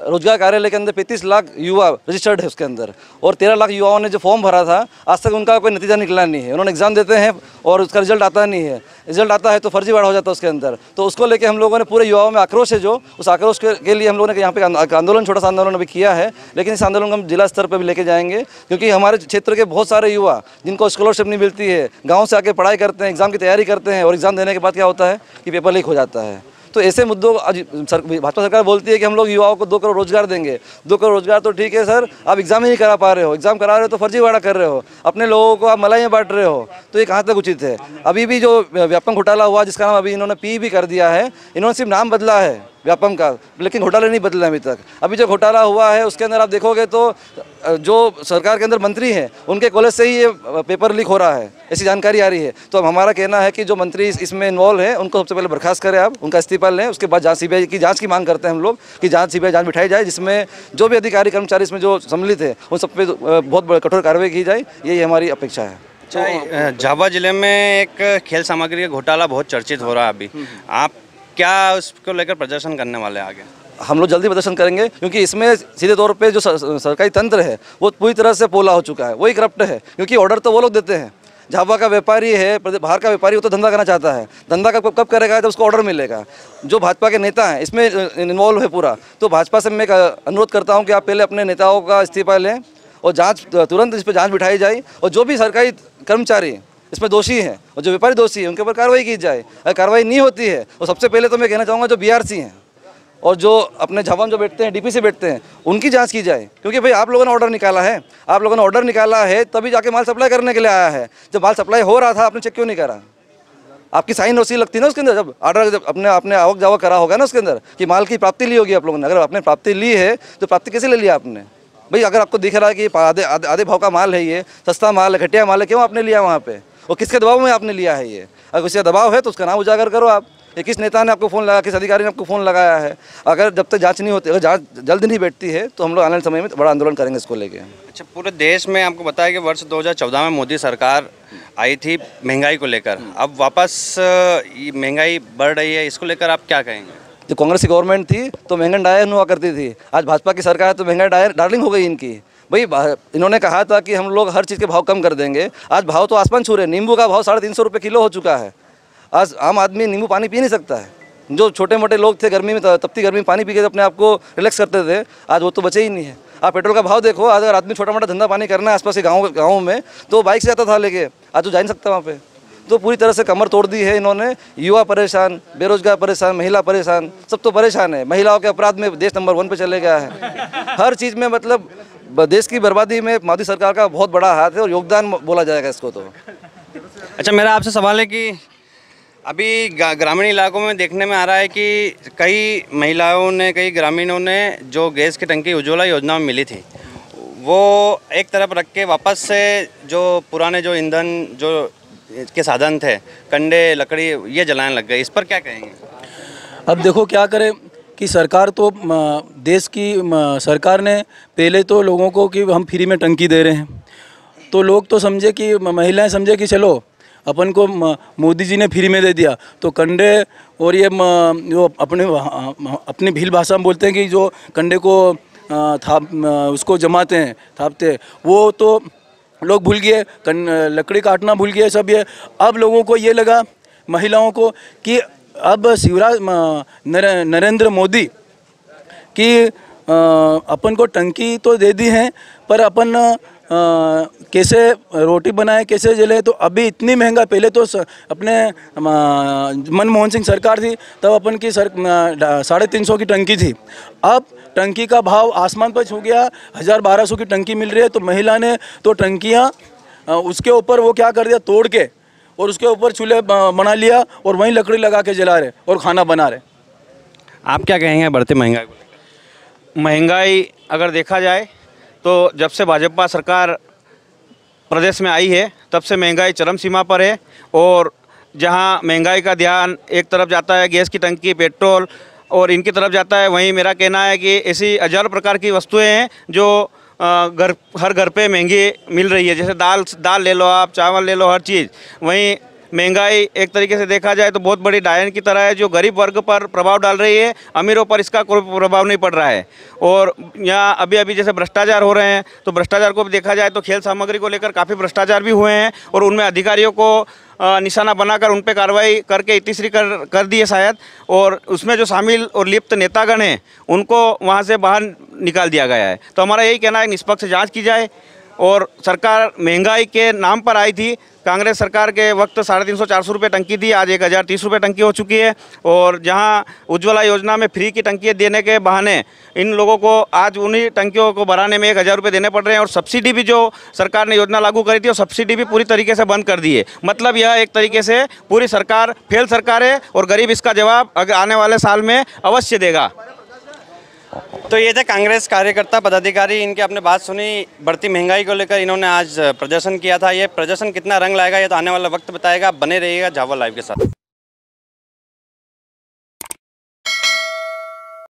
रोज़गार कार्यालय के अंदर पैंतीस लाख युवा रजिस्टर्ड है उसके अंदर। और तेरह लाख युवाओं ने जो फॉर्म भरा था आज तक उनका कोई नतीजा निकला नहीं है। उन्होंने एग्ज़ाम देते हैं और उसका रिज़ल्ट आता नहीं है। रिज़ल्ट आता है तो फर्जीवाड़ा हो जाता है उसके अंदर। तो उसको लेकर हम लोगों ने पूरे युवाओं में आक्रोश है जो उस आक्रोश के, के लिए हम लोगों ने यहाँ पे आंदोलन छोटा सा आंदोलन अभी किया है। लेकिन इस आंदोलन को हम जिला स्तर पर भी लेके जाएँगे क्योंकि हमारे क्षेत्र के बहुत सारे युवा जिनको स्कॉलरशिप नहीं मिलती है गाँव से आके पढ़ाई करते हैं एग्ज़ाम की तैयारी करते हैं और एग्ज़ाम देने के बाद क्या होता है कि पेपर लीक हो जाता है। तो ऐसे मुद्दों सर, भाजपा सरकार बोलती है कि हम लोग युवाओं को दो करोड़ रोज़गार देंगे। दो करोड़ रोज़गार तो ठीक है सर आप एग्ज़ाम ही नहीं करा पा रहे हो। एग्ज़ाम करा रहे हो तो फर्जीवाड़ा कर रहे हो। अपने लोगों को आप मलाइयाँ बांट रहे हो। तो ये कहाँ तक उचित है? अभी भी जो व्यापक घोटाला हुआ जिसका नाम अभी इन्होंने पी भी कर दिया है इन्होंने सिर्फ़ नाम बदला है। व्यापम का। लेकिन घोटाले नहीं बदले अभी तक। अभी जो घोटाला हुआ है उसके अंदर आप देखोगे तो जो सरकार के अंदर मंत्री हैं उनके कॉलेज से ही ये पेपर लीक हो रहा है। ऐसी जानकारी आ रही है। तो अब हमारा कहना है कि जो मंत्री इसमें इन्वॉल्व है उनको सबसे पहले बर्खास्त करें आप उनका इस्तीफा लें। उसके बाद जाँच सीबीआई की जाँच की मांग करते हैं हम लोग कि जाँच सीबीआई जाँच बिठाई जाए जिसमें जो भी अधिकारी कर्मचारी इसमें जो सम्मिलित है उन सब पे बहुत कठोर कार्रवाई की जाए यही हमारी अपेक्षा है। अच्छा झाबा ज़िले में एक खेल सामग्री का घोटाला बहुत चर्चित हो रहा है अभी। आप क्या उसको लेकर प्रदर्शन करने वाले आगे? हम लोग जल्दी प्रदर्शन करेंगे, क्योंकि इसमें सीधे तौर पे जो सरकारी तंत्र है, वो पूरी तरह से पोला हो चुका है वही करप्ट है, क्योंकि ऑर्डर तो वो लोग देते हैं। झाबा का व्यापारी है बाहर का व्यापारी, वो तो धंधा करना चाहता है। धंधा कब कब करेगा तो उसको ऑर्डर मिलेगा। जो भाजपा के नेता हैं, इसमें इन्वॉल्व है पूरा। तो भाजपा से मैं अनुरोध करता हूँ कि आप पहले अपने नेताओं का इस्तीफा लें, और जाँच, तुरंत इस पर जाँच बिठाई जाए, और जो भी सरकारी कर्मचारी इसमें दोषी हैं और जो व्यापारी दोषी है, उनके ऊपर कार्रवाई की जाए। अगर कार्रवाई नहीं होती है और सबसे पहले तो मैं कहना चाहूँगा जो बीआरसी हैं और जो अपने जवान जो बैठते हैं डीपी से बैठते हैं, उनकी जाँच की जाए। क्योंकि भाई आप लोगों ने ऑर्डर निकाला है। आप लोगों ने ऑर्डर निकाला है, तभी जाके माल सप्लाई करने के लिए आया है। जब माल सप्लाई हो रहा था, आपने चेक क्यों नहीं करा? आपकी साइन वसी लगती है ना उसके अंदर, जब ऑर्डर जब अपने, आपने आवक जावक करा होगा ना उसके अंदर, कि माल की प्राप्ति ली होगी आप लोगों ने। अगर आपने प्राप्ति ली है तो प्राप्ति कैसे ले लिया आपने? भाई अगर आपको दिख रहा है कि आधे आधे भाव का माल है ये, सस्ता माल है, घटिया माल है, क्यों आपने लिया वहाँ पे? और किसके दबाव में आपने लिया है ये? अगर किसी का दबाव है तो उसका नाम उजागर करो आप। ये किस नेता ने आपको फ़ोन लगाया किस अधिकारी ने आपको फ़ोन लगाया है? अगर जब तक जाँच नहीं होती अगर जाँच जल्द नहीं बैठती है तो हम लोग आने वाले समय में बड़ा आंदोलन करेंगे इसको लेके। अच्छा पूरे देश में आपको बताया कि वर्ष 2014 में मोदी सरकार आई थी महँगाई को लेकर। अब वापस महँगाई बढ़ रही है इसको लेकर आप क्या कहेंगे? जो कांग्रेस की गवर्नमेंट थी तो महँगाई डायर हुआ करती थी। आज भाजपा की सरकार है तो महँगाई डायर डार्लिंग हो गई इनकी। भाई इन्होंने कहा था कि हम लोग हर चीज़ के भाव कम कर देंगे। आज भाव तो आसमान छू रहे नींबू का भाव साढ़े तीन सौ रुपये किलो हो चुका है। आज आम आदमी नींबू पानी पी नहीं सकता है। जो छोटे मोटे लोग थे गर्मी में, तपती गर्मी में पानी पी के अपने आप को रिलैक्स करते थे, आज वो तो बचे ही नहीं है। आप पेट्रोल का भाव देखो अगर आदमी छोटा मोटा धंधा पानी करना है आसपास के गाँव गाँव में तो बाइक से जाता था लेके। आज तो जा नहीं सकता वहाँ पर तो पूरी तरह से कमर तोड़ दी है इन्होंने। युवा परेशान, बेरोजगार परेशान, महिला परेशान, सब तो परेशान है। महिलाओं के अपराध में देश नंबर वन पे चले गया है। हर चीज़ में मतलब देश की बर्बादी में मोदी सरकार का बहुत बड़ा हाथ है और योगदान बोला जाएगा इसको तो। अच्छा मेरा आपसे सवाल है कि अभी ग्रामीण इलाकों में देखने में आ रहा है कि कई महिलाओं ने कई ग्रामीणों ने जो गैस की टंकी उज्ज्वला योजना में मिली थी वो एक तरफ़ रख के वापस से जो पुराने जो ईंधन जो के साधन थे कंडे लकड़ी ये जलाने लग गए। इस पर क्या कहेंगे? अब देखो क्या करें कि सरकार तो देश की सरकार ने पहले तो लोगों को कि हम फ्री में टंकी दे रहे हैं। तो लोग तो समझे कि महिलाएँ समझे कि चलो, अपन को मोदी जी ने फ्री में दे दिया। तो कंडे और ये जो अपने अपनी भील भाषा में बोलते हैं कि जो कंडे को था उसको जमाते हैं, थापते हैं, वो तो लोग भूल गए लकड़ी काटना भूल गए सब ये। अब लोगों को ये लगा, महिलाओं को कि अब शिवराज नर, नरेंद्र मोदी की अपन को टंकी तो दे दी है पर अपन कैसे रोटी बनाए कैसे जले तो अभी इतनी महँगा पहले तो अपने मनमोहन सिंह सरकार थी तब अपन की सर साढ़े तीन सौ की टंकी थी। अब टंकी का भाव आसमान पर छू गया हज़ार बारह सौ की टंकी मिल रही है तो महिला ने तो टंकियाँ उसके ऊपर वो क्या कर दिया तोड़ के और उसके ऊपर चूल्हे बना लिया और वहीं लकड़ी लगा के जला रहे और खाना बना रहे। आप क्या कहेंगे बढ़ते महँगाई को महँगाई अगर देखा जाए तो जब से भाजपा सरकार प्रदेश में आई है तब से महँगाई चरम सीमा पर है और जहाँ महँगाई का ध्यान एक तरफ़ जाता है गैस की टंकी पेट्रोल और इनकी तरफ़ जाता है वहीं मेरा कहना है कि ऐसी हज़ारों प्रकार की वस्तुएँ हैं जो घर, हर घर पे महँगी मिल रही है। जैसे दाल दाल ले लो आप, चावल ले लो, हर चीज़। वहीं महँगाई एक तरीके से देखा जाए तो बहुत बड़ी डायन की तरह है, जो गरीब वर्ग पर प्रभाव डाल रही है, अमीरों पर इसका कोई प्रभाव नहीं पड़ रहा है। और यहाँ अभी अभी जैसे भ्रष्टाचार हो रहे हैं तो भ्रष्टाचार को भी देखा जाए तो खेल सामग्री को लेकर काफ़ी भ्रष्टाचार भी हुए हैं, और उनमें अधिकारियों को निशाना बनाकर उन पर कार्रवाई करके इतिश्री कर कर दी है शायद, और उसमें जो शामिल और लिप्त नेतागण हैं, उनको वहाँ से बाहर निकाल दिया गया है। तो हमारा यही कहना है, निष्पक्ष जाँच की जाए और सरकार महँगाई के नाम पर आई थी। कांग्रेस सरकार के वक्त साढ़े तीन सौ, चार सौ रुपये टंकी थी, आज एक हज़ार तीस रुपये टंकी हो चुकी है। और जहाँ उज्ज्वला योजना में फ्री की टंकियाँ देने के बहाने इन लोगों को आज उन्हीं टंकियों को बढ़ाने में एक हज़ार रुपये देने पड़ रहे हैं। और सब्सिडी भी जो सरकार ने योजना लागू करी थी, और सब्सिडी भी पूरी तरीके से बंद कर दी है। मतलब यह एक तरीके से पूरी सरकार, फेल सरकार है, और गरीब इसका जवाब आने वाले साल में अवश्य देगा। तो ये थे कांग्रेस कार्यकर्ता, पदाधिकारी, इनके अपने बात सुनी, बढ़ती महँगाई को लेकर इन्होंने आज प्रदर्शन किया था। ये प्रदर्शन कितना रंग लाएगा, ये तो आने वाला वक्त बताएगा। बने रहिएगा झावा लाइव के साथ।